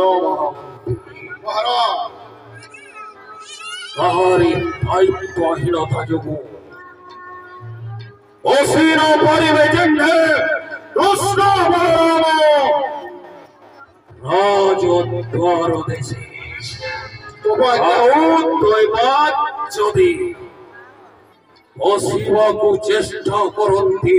বড় মহারাজ তাহারি দায়িত্বহীনতা যোগু অসীর পরিবে জেন্ডে কৃষ্ণ বলরাম রাজদ্বার দেশে যদি বসিବାକୁ চেষ্টা କରନ୍ତି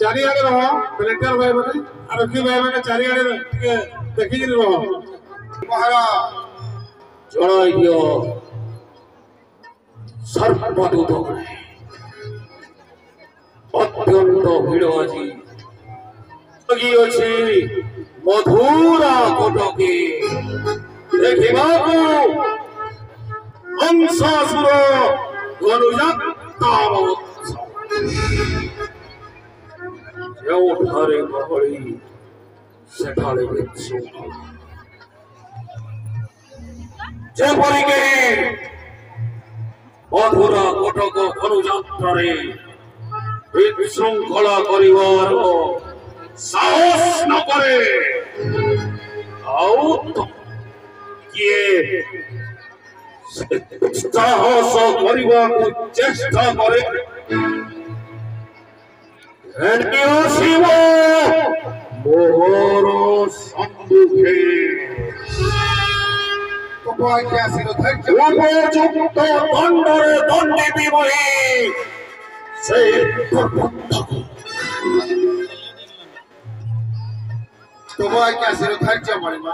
চারিআড়ে রহ কলেক্টর ভাই মানে আরক্ষী ভাই মানে চারিআড়ে টিকে দেখিকি রহ মহারা জনৈক্য সর্বদূত অত্যন্ত ভিড় আজি গিয়েছি মধুরা কোটকে দেখিবাকু ওঠারে মহড়ি সেঠারে বেছে যেপরিকে মধুরা কটক অনুযাত্রারে বিশৃঙ্খলা করিবার সাহস ন করে ଆଉ କିଏ ସାହସ କରିବାକୁ ଚେଷ୍ଟା କରେ শিব মোহর সম্মুখে উপযুক্ত দণ্ডরে দণ্ডে বিমহে সেই তোমায় ক্যাসিরো থাকছে আমার মা